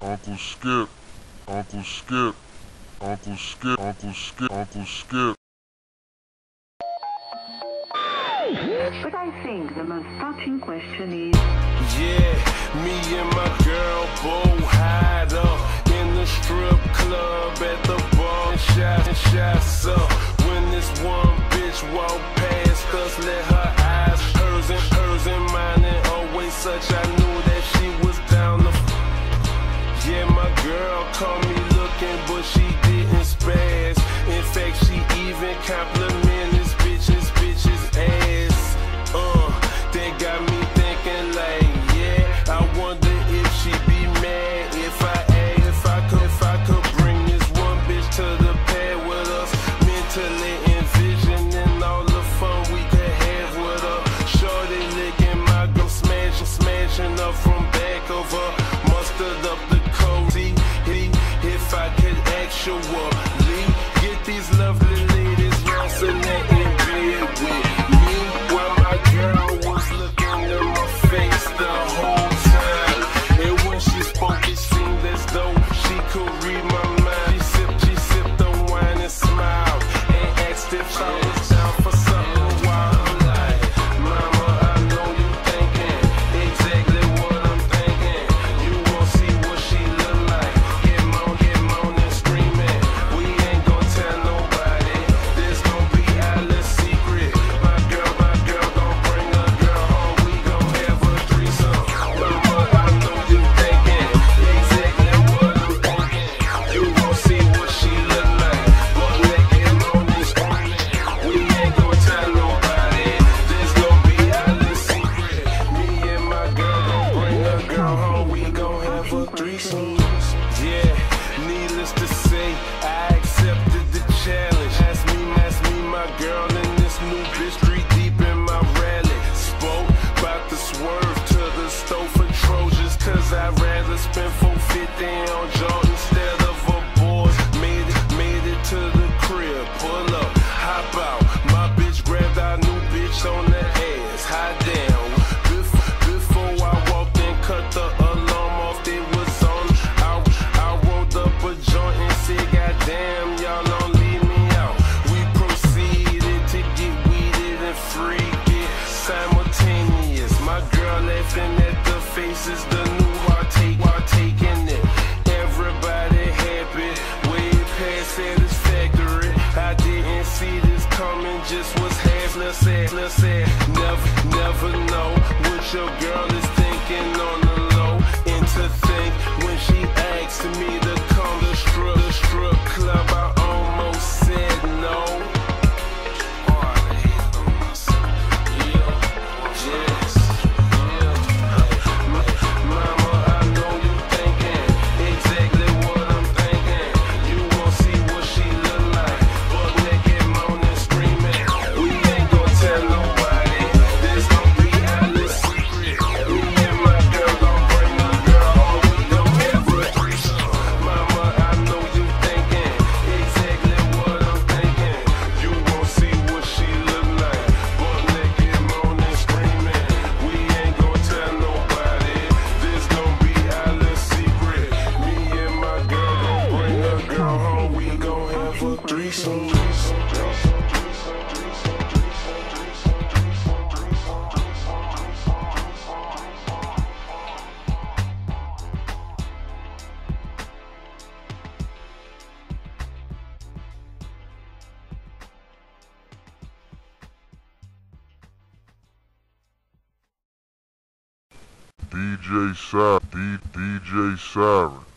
Uncle Skip, Uncle Skip, Uncle Skip, Uncle Skip, Uncle Skip. But I think the most touching question is Yeah, me and my girl both hide up in the strip club at the bar and shots and shots up. When this one bitch walk past us, let her eyes, hers and hers and mine, and always such I know. complimenting this bitch, this bitch's ass. Uh, they got me thinking like, yeah. I wonder if she be mad if I, if I could, if I could bring this one bitch to the pad with us mentally envisioning all the fun we could have with her. Shorty licking my gum, smashing, smashing up from back over, mustard up the cozy. If I could actually get these love. threesomes. Yeah, needless to say. my girl laughing at the faces, the new I take, while taking it. Everybody happy, way past satisfactory. I didn't see this coming, just was half, let's say. Never, never know what you're DJ Siren, D DJ Siren.